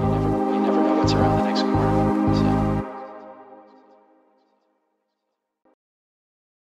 You never, you never know what's around